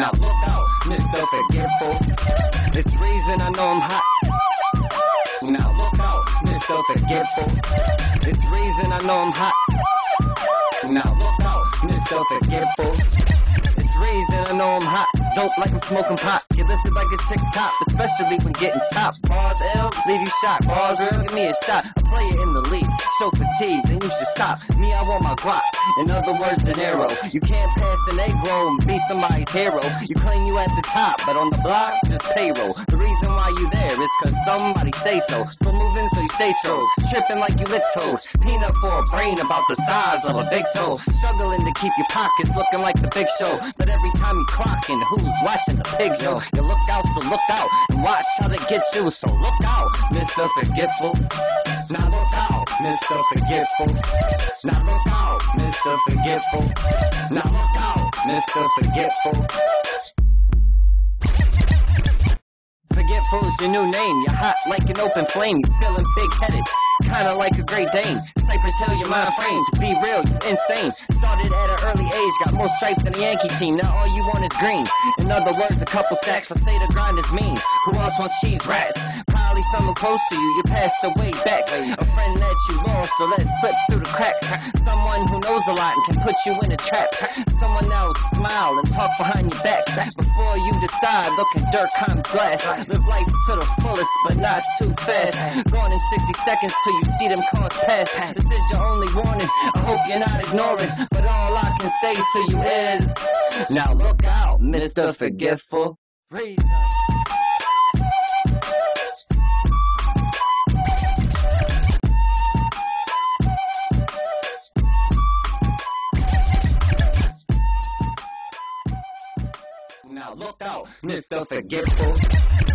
Now look out, Mr. Forgetful. It's reason I know I'm hot. Now look out, Mr. Forgetful. It's reason I know I'm hot. Now look out, Mr. Forgetful. It's reason I know I'm hot. Dope like I'm smoking pot. You listen like a chick top, especially when getting top. Bars L, leave you shocked. Bars real, give me a shot. A player in the league, show fatigued, then you should stop. Me, I want my guap. In other words, an arrow. You can't pass an egg roll and be somebody's hero. You claim you at the top, but on the block, just payroll. The reason why you there is cause somebody say so. So moving so you stay strong. Tripping like you lick toes. Peanut for a brain about the size of a big toe. Struggling to keep your pockets looking like the big show. But every time you clocking, who's watching the pig show? You look out, so look out, and watch how they get you. So look out, Mr. Forgetful. Now Mr. Forgetful. Now look out, Mr. Forgetful. Now look out, Mr. Forgetful. Forgetful is your new name. You're hot like an open flame. You're feeling big headed, kinda like a Great Dane. Cypress Hill, your mind frames. Be real, you're insane. Started at an early age, got more stripes than the Yankee team. Now all you want is green. In other words, a couple sacks. I say the grind is mean. Who else wants cheese rats? Probably someone close to you. You passed away back. A friend that you lost, so let's slip through the cracks. Someone who knows a lot and can put you in a trap. Someone else smile and talk behind your back. Before you decide, look in dirt, glass. Live life to the fullest, but not too fast. Gone in 60 seconds till you see them cars pass. This is your only warning. I hope you're not ignoring. But all I can say to you is, now look out, Mr. Forgetful. Reason. Now look out, Mr. Forgetful.